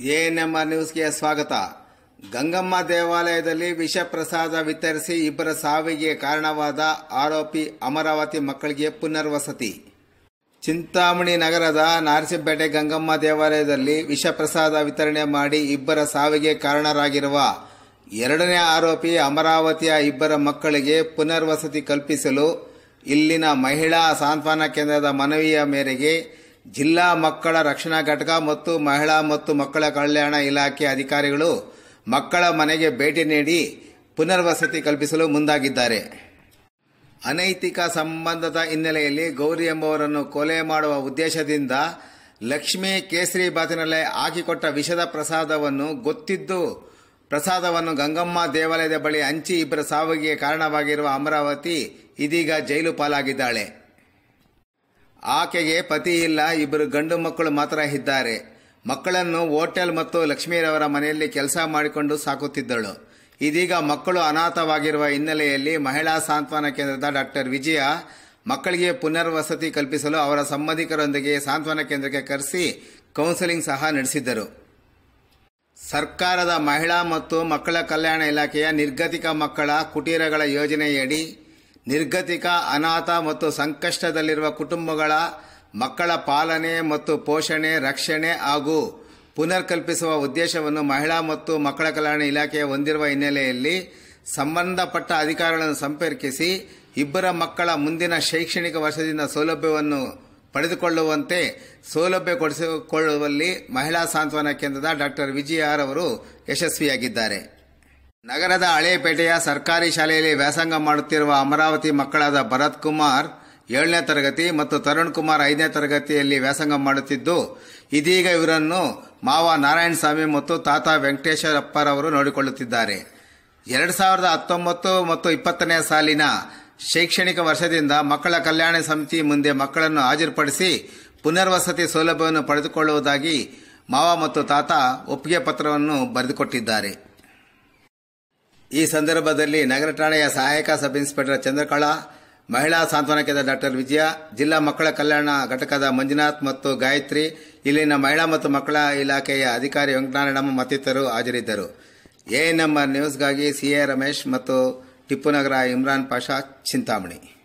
ANMR ನ್ಯೂಸ್ಗೆ ಸ್ವಾಗತ. ಗಂಗಮ್ಮ ದೇವಾಲಯದಲ್ಲಿ ವಿಷ ಪ್ರಸಾದ ವಿತರಿಸಿ ಇಬ್ಬರ ಸಾವಿಗೆ ಕಾರಣವಾದ ಆರೋಪಿ ಅಮರಾವತಿ ಮಕ್ಕಳಿಗೆ ಪುನರ್ವಸತಿ. ಚಿಂತಾಮಣಿ ನಗರದ ನಾರಸಿಂಪೇಟೆ ಗಂಗಮ್ಮ ದೇವಾಲಯದಲ್ಲಿ ವಿಷ ಪ್ರಸಾದ ವಿತರಣೆ ಮಾಡಿ ಇಬ್ಬರ ಸಾವಿಗೆ ಕಾರಣರಾಗಿರುವ ಎರಡನೇ ಆರೋಪಿ ಅಮರಾವತಿಯ ಇಬ್ಬರ ಮಕ್ಕಳಿಗೆ ಪುನರ್ವಸತಿ ಕಲ್ಪಿಸಲು ಇಲ್ಲಿನ ಮಹಿಳಾ ಸಾಂತ್ವನ ಕೇಂದ್ರದ ಮನವಿಯ ಮೇರೆಗೆ ಜಿಲ್ಲಾ ಮಕ್ಕಳ ರಕ್ಷಣಾ ಘಟಕ ಮತ್ತು ಮಹಿಳಾ ಮತ್ತು ಮಕ್ಕಳ ಕಲ್ಯಾಣ ಇಲಾಖೆ ಅಧಿಕಾರಿಗಳು ಮಕ್ಕಳ ಮನೆಗೆ ಭೇಟಿ ನೀಡಿ ಪುನರ್ವಸತಿ ಕಲ್ಪಿಸಲು ಮುಂದಾಗಿದ್ದಾರೆ. ಅನೈತಿಕ ಸಂಬಂಧದ ಹಿನ್ನೆಲೆಯಲ್ಲಿ ಗೌರಿ ಎಂಬುವರನ್ನು ಕೊಲೆ ಮಾಡುವ ಉದ್ದೇಶದಿಂದ ಲಕ್ಷ್ಮೀ ಕೇಸರಿ ಬಾತಿನಲ್ಲೇ ಹಾಕಿಕೊಟ್ಟ ವಿಷದ ಪ್ರಸಾದವನ್ನು ಗೊತ್ತಿದ್ದು ಪ್ರಸಾದವನ್ನು ಗಂಗಮ್ಮ ದೇವಾಲಯದ ಬಳಿ ಹಂಚಿ ಇಬ್ಬರ ಸಾವಿಗೆ ಕಾರಣವಾಗಿರುವ ಅಮರಾವತಿ ಇದೀಗ ಜೈಲು ಪಾಲಾಗಿದ್ದಾಳೆ. ಆಕೆಗೆ ಪತಿ ಇಲ್ಲ ಇಬ್ಬರು ಗಂಡು ಮಕ್ಕಳು ಮಾತ್ರ ಇದ್ದಾರೆ. ಮಕ್ಕಳನ್ನು ಹೋಟೆಲ್ ಮತ್ತು ಲಕ್ಷ್ಮೀರವರ ಮನೆಯಲ್ಲಿ ಕೆಲಸ ಮಾಡಿಕೊಂಡು ಸಾಕುತ್ತಿದ್ದಳು. ಇದೀಗ ಮಕ್ಕಳು ಅನಾಥವಾಗಿರುವ ಹಿನ್ನೆಲೆಯಲ್ಲಿ ಮಹಿಳಾ ಸಾಂತ್ವನ ಕೇಂದ್ರದ ಡಾಕ್ಟರ್ ವಿಜಯ ಮಕ್ಕಳಿಗೆ ಪುನರ್ವಸತಿ ಕಲ್ಪಿಸಲು ಅವರ ಸಂಬಂಧಿಕರೊಂದಿಗೆ ಸಾಂತ್ವನ ಕೇಂದ್ರಕ್ಕೆ ಕರೆಸಿ ಕೌನ್ಸೆಲಿಂಗ್ ಸಹ ನಡೆಸಿದ್ದರು. ಸರ್ಕಾರದ ಮಹಿಳಾ ಮತ್ತು ಮಕ್ಕಳ ಕಲ್ಯಾಣ ಇಲಾಖೆಯ ನಿರ್ಗತಿಕ ಮಕ್ಕಳ ಕುಟೀರಗಳ ಯೋಜನೆಯಡಿ ನಿರ್ಗತಿಕ, ಅನಾಥ ಮತ್ತು ಸಂಕಷ್ಟದಲ್ಲಿರುವ ಕುಟುಂಬಗಳ ಮಕ್ಕಳ ಪಾಲನೆ ಮತ್ತು ಪೋಷಣೆ, ರಕ್ಷಣೆ ಹಾಗೂ ಪುನರ್ಕಲ್ಪಿಸುವ ಉದ್ದೇಶವನ್ನು ಮಹಿಳಾ ಮತ್ತು ಮಕ್ಕಳ ಕಲ್ಯಾಣ ಇಲಾಖೆ ಹೊಂದಿರುವ ಹಿನ್ನೆಲೆಯಲ್ಲಿ ಸಂಬಂಧಪಟ್ಟ ಅಧಿಕಾರಿಗಳನ್ನು ಸಂಪರ್ಕಿಸಿ ಇಬ್ಬರ ಮಕ್ಕಳ ಮುಂದಿನ ಶೈಕ್ಷಣಿಕ ವರ್ಷದಿಂದ ಸೌಲಭ್ಯವನ್ನು ಪಡೆದುಕೊಳ್ಳುವಂತೆ ಸೌಲಭ್ಯ ಕೊಡಿಸಿಕೊಳ್ಳುವಲ್ಲಿ ಮಹಿಳಾ ಸಾಂತ್ವನ ಕೇಂದ್ರದ ಡಾಕ್ಟರ್ ವಿಜಯ ಆರ್ ಅವರು ಯಶಸ್ವಿಯಾಗಿದ್ದಾರೆ. ನಗರದ ಹಳೇಪೇಟೆಯ ಸರ್ಕಾರಿ ಶಾಲೆಯಲ್ಲಿ ವ್ಯಾಸಂಗ ಮಾಡುತ್ತಿರುವ ಅಮರಾವತಿ ಮಕ್ಕಳಾದ ಭರತ್ ಕುಮಾರ್ ಏಳನೇ ತರಗತಿ ಮತ್ತು ತರುಣ್ ಕುಮಾರ್ ಐದನೇ ತರಗತಿಯಲ್ಲಿ ವ್ಯಾಸಂಗ ಮಾಡುತ್ತಿದ್ದು, ಇದೀಗ ಇವರನ್ನು ಮಾವ ನಾರಾಯಣ ಸ್ವಾಮಿ ಮತ್ತು ತಾತ ವೆಂಕಟೇಶ್ವರಪ್ಪರವರು ನೋಡಿಕೊಳ್ಳುತ್ತಿದ್ದಾರೆ. ಎರಡು ಸಾವಿರದ ಹತ್ತೊಂಬತ್ತು ಮತ್ತು ಇಪ್ಪತ್ತನೇ ಸಾಲಿನ ಶೈಕ್ಷಣಿಕ ವರ್ಷದಿಂದ ಮಕ್ಕಳ ಕಲ್ಯಾಣ ಸಮಿತಿ ಮುಂದೆ ಮಕ್ಕಳನ್ನು ಹಾಜರುಪಡಿಸಿ ಪುನರ್ವಸತಿ ಸೌಲಭ್ಯವನ್ನು ಪಡೆದುಕೊಳ್ಳುವುದಾಗಿ ಮಾವ ಮತ್ತು ತಾತ ಒಪ್ಪಿಗೆ ಪತ್ರವನ್ನು ಬರೆದುಕೊಟ್ಟಿದ್ದಾರೆ. ಈ ಸಂದರ್ಭದಲ್ಲಿ ನಗರ ಠಾಣೆಯ ಸಹಾಯಕ ಸಬ್ ಇನ್ಸ್ಪೆಕ್ಟರ್ ಚಂದ್ರಕಳಾ ಮಹಿಳಾ ಸಾಂತ್ವನ ಕೇಂದ್ರ ಡಾಕ್ಟರ್ ವಿಜಯ, ಜಿಲ್ಲಾ ಮಕ್ಕಳ ಕಲ್ಯಾಣ ಘಟಕದ ಮಂಜುನಾಥ್ ಮತ್ತು ಗಾಯತ್ರಿ, ಇಲ್ಲಿನ ಮಹಿಳಾ ಮತ್ತು ಮಕ್ಕಳ ಇಲಾಖೆಯ ಅಧಿಕಾರಿ ವೆಂಕಟನಾರಾಯಣಮ್ಮ ಮತ್ತಿತರರು ಹಾಜರಿದ್ದರು. ಎಎನ್ಎಂಆರ್ ನ್ಯೂಸ್ಗಾಗಿ ಸಿಎ ರಮೇಶ್ ಮತ್ತು ಟಿಪ್ಪುನಗರ ಇಮ್ರಾನ್ ಪಾಷಾ ಚಿಂತಾಮಣಿ.